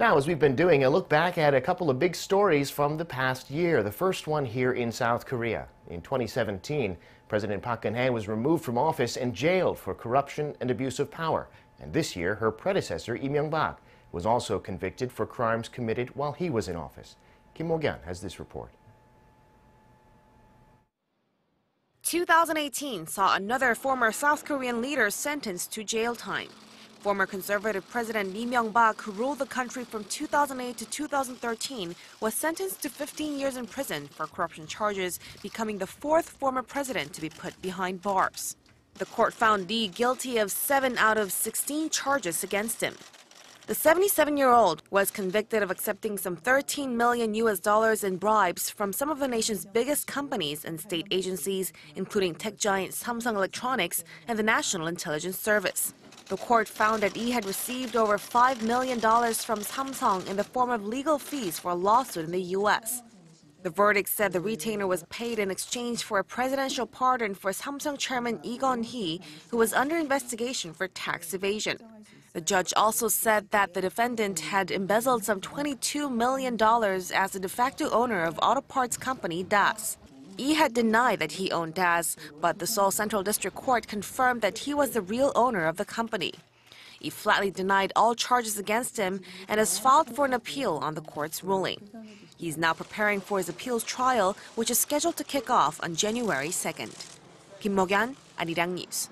Now, as we've been doing, a look back at a couple of big stories from the past year. The first one here in South Korea. In 2017, President Park Geun-hye was removed from office and jailed for corruption and abuse of power. And this year, her predecessor, Lee Myung-bak, was also convicted for crimes committed while he was in office. Kim Mok-yeon has this report. 2018 saw another former South Korean leader sentenced to jail time. Former conservative President Lee Myung-bak, who ruled the country from 2008 to 2013, was sentenced to 15 years in prison for corruption charges, becoming the fourth former president to be put behind bars. The court found Lee guilty of 7 out of 16 charges against him. The 77-year-old was convicted of accepting some 13 million US dollars in bribes from some of the nation's biggest companies and state agencies, including tech giant Samsung Electronics and the National Intelligence Service. The court found that Lee had received over $5 million from Samsung in the form of legal fees for a lawsuit in the U.S. The verdict said the retainer was paid in exchange for a presidential pardon for Samsung chairman Lee Kun-hee, who was under investigation for tax evasion. The judge also said that the defendant had embezzled some $22 million as the de facto owner of auto parts company DAS. Lee had denied that he owned DAS, but the Seoul Central District Court confirmed that he was the real owner of the company. He flatly denied all charges against him and has filed for an appeal on the court's ruling. He is now preparing for his appeals trial, which is scheduled to kick off on January 2nd. Kim Mok-yeon, Arirang News.